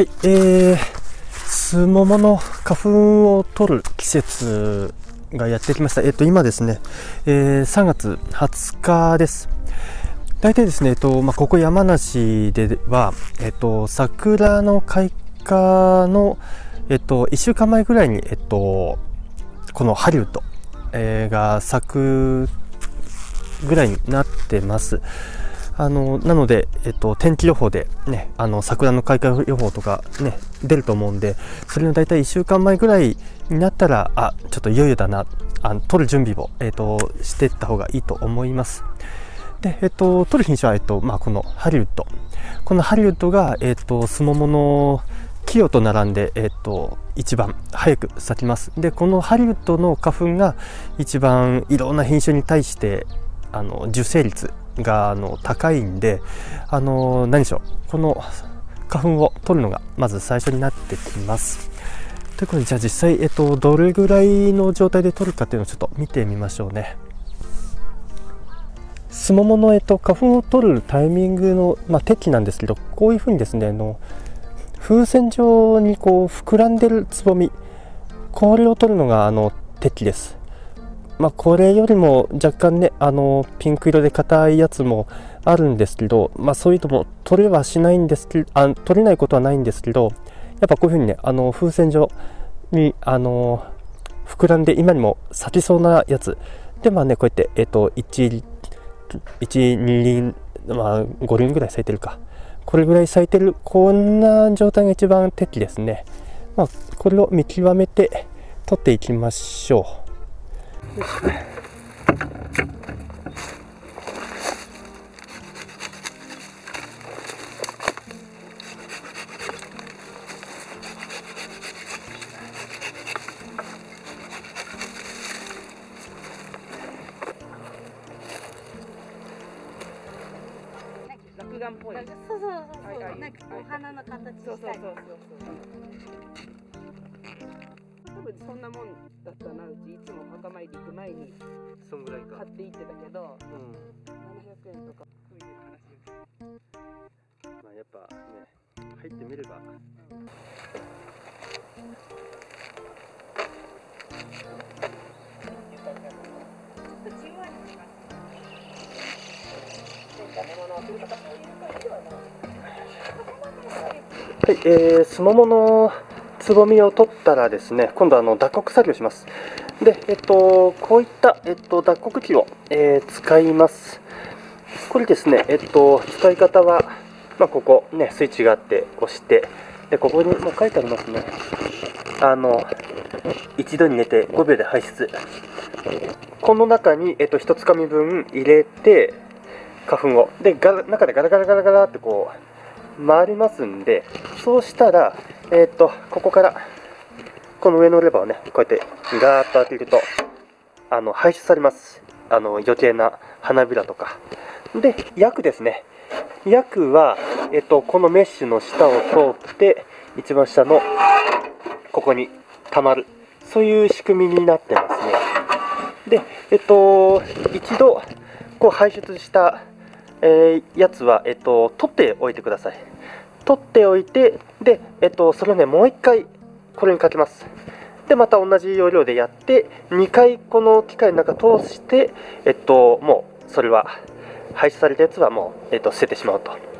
はい、えー、スモモの花粉を取る季節がやってきました。えっと、今ですね、えー、3月20日です。大体ですね、えっと、まあ、ここ山梨では、えっと、桜の開花の、えっと、1週間前ぐらいに、えっと、このハリウッド、えー、が咲くぐらいになってます。あのなので、えっと、天気予報で、ね、あの桜の開花予報とか、ね、出ると思うんでそれの大体1週間前ぐらいになったらあちょっといよいよだなあの取る準備を、えっと、していった方がいいと思います。で、えっと、取る品種は、えっとまあ、このハリウッドこのハリウッドが、えっと、スモモのキヨと並んで、えっと、一番早く咲きますでこのハリウッドの花粉が一番いろんな品種に対してあの受精率があの高いんであの何でしょうこの花粉を取るのがまず最初になってきます。ということでじゃあ実際、えっと、どれぐらいの状態で取るかっていうのをちょっと見てみましょうね。スモモの、えっと、花粉を取るタイミングの、まあ、適なんですけどこういうふうにですねあの風船状にこう膨らんでるつぼみこれを取るのがあの適です。まあ、これよりも若干ね、あの、ピンク色で硬いやつもあるんですけど、まあ、そういうのも取れはしないんですけど、あ取れないことはないんですけど、やっぱこういうふうにね、あの、風船状に、あの、膨らんで今にも咲きそうなやつ。で、まあね、こうやって、えっ、と、1、1、2輪、まあ、5輪ぐらい咲いてるか。これぐらい咲いてる、こんな状態が一番適ですね。まあ、これを見極めて取っていきましょう。落眼っぽい。そうそうそうそう。なんかお花の形したい。そうそうそうそう。多分そんなもんだったなうちいつも墓参り行く前にそんぐらいか。買っていってたけど、うん、700円とか。そういう話まあやっぱね入ってみれば、はい、えー、すもものつぼみを取ったらですね今度はあの脱穀作業します。で、えっと、こういった、えっと、脱穀機を、えー、使います。これですね、えっと、使い方は、まあ、ここねスイッチがあって押してでここにもう書いてありますね。あの一度に入れて5秒で排出。この中に、えっと、1つかみ分入れて花粉を。でガ中でガラガラガラガラってこう回りますんでそうしたらえー、っと、ここから、この上のレバーをね、こうやってガーッと当てると、あの、排出されます。あの、余計な花びらとか。で、薬ですね。薬は、えっと、このメッシュの下を通って、一番下の、ここに溜まる。そういう仕組みになってますね。で、えっと、一度、こう排出した、えー、やつは、えっと、取っておいてください。取っておいてで、えっと、それをねもう1回これにかけます。でまた同じ要領でやって2回この機械の中通してえっともうそれは廃止されたやつはもう、えっと、捨ててしまうと。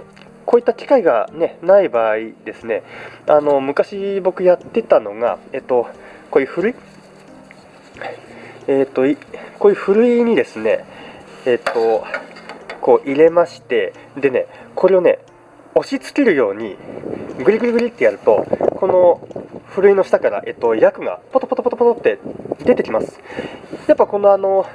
こういった機械が、ね、ない場合ですねあの昔僕やってたのが、えっと、こういう古い、えっと、こういうふるいにですねえっとこう入れましてでねこれをね押し付けるようにグリグリグリってやるとこのふるいの下から、えっと、薬がポトポトポトポトって出てきますやっぱこのあの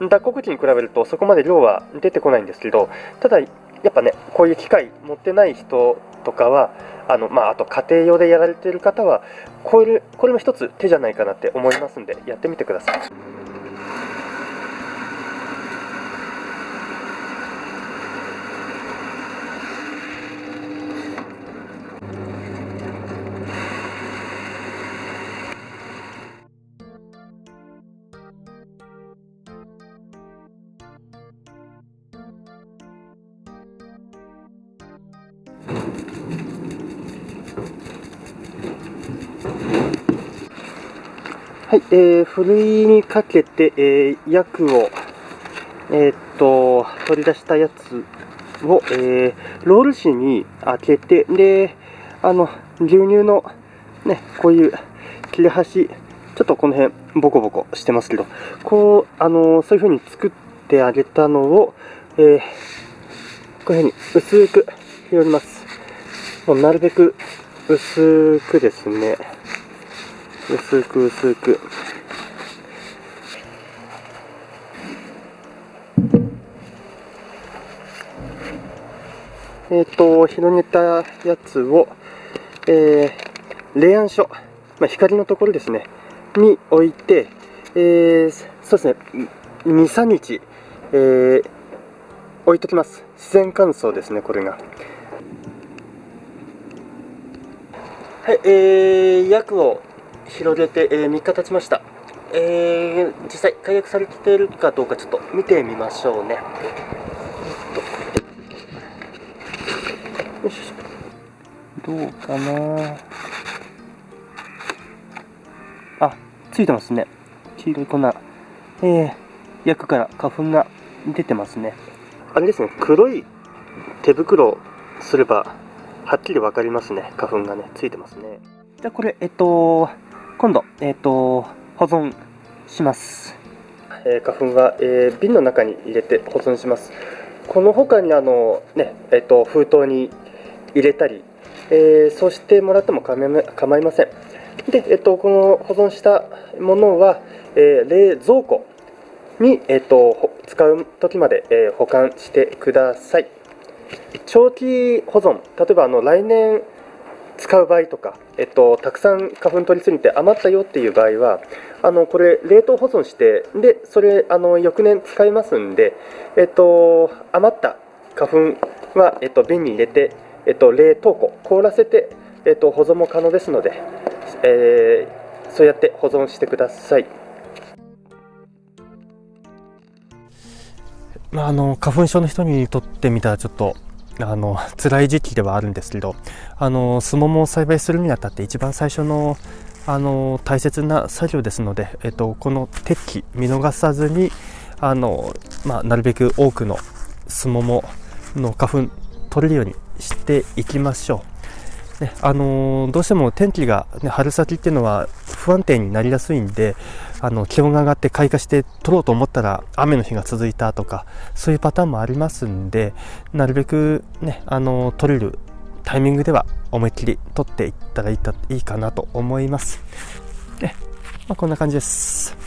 脱穀機に比べるとそこまで量は出てこないんですけどただやっぱねこういう機械持ってない人とかはあの、まあ、あと家庭用でやられてる方はこれこれも一つ手じゃないかなって思いますんでやってみてください。はい、えー、ふるいにかけて、えー、薬を、えー、っと、取り出したやつを、えー、ロール紙に開けて、で、あの、牛乳の、ね、こういう切れ端、ちょっとこの辺、ボコボコしてますけど、こう、あのー、そういう風に作ってあげたのを、えー、こういう風に薄く広げます。もうなるべく薄くですね、薄く薄く。えっ、ー、と、広げたやつを、えー、冷暗所、まあ、光のところですね、に置いて、えー、そうですね、2、3日、えー、置いときます。自然乾燥ですね、これが。はい、えー、薬を広げて、えー、3日経ちました。えー、実際解約されているかどうかちょっと見てみましょうね。どうかなあ、ついてますね。黄色い粉。えー、薬から花粉が出てますね。あれですね、黒い手袋をすれば、はっきり分かりますね。花粉がね、ついてますね。じゃあこれ、えっと、今度、えっと、保存します。えー、花粉は、えー、瓶の中に入れて保存します。この他にあの、ねえっと、封筒に入れたり、えー、そうしてもらっても構いません。で、えっと、この保存したものは、え冷蔵庫に、えっと、使う時まで、え保管してください。長期保存、例えばあの来年使う場合とか、えっと、たくさん花粉取りすぎて余ったよっていう場合は、あのこれ、冷凍保存して、でそれあの翌年使いますんで、えっと、余った花粉は、えっと、瓶に入れて、えっと、冷凍庫、凍らせて、えっと、保存も可能ですので、えー、そうやって保存してください。あ、の花粉症の人にとってみたらちょっとあの辛い時期ではあるんですけどあのスモモを栽培するにあたって一番最初のあの大切な作業ですので、えっと、この適期見逃さずにあの、まあ、なるべく多くのスモモの花粉取れるようにしていきましょう。ねあのどうしても天気が、ね、春先っていうのは不安定になりやすいんであの気温が上がって開花して取ろうと思ったら雨の日が続いたとかそういうパターンもありますんでなるべくねあの取れるタイミングでは思いっきり取っていったらいいかなと思います。ねまあ、こんな感じです。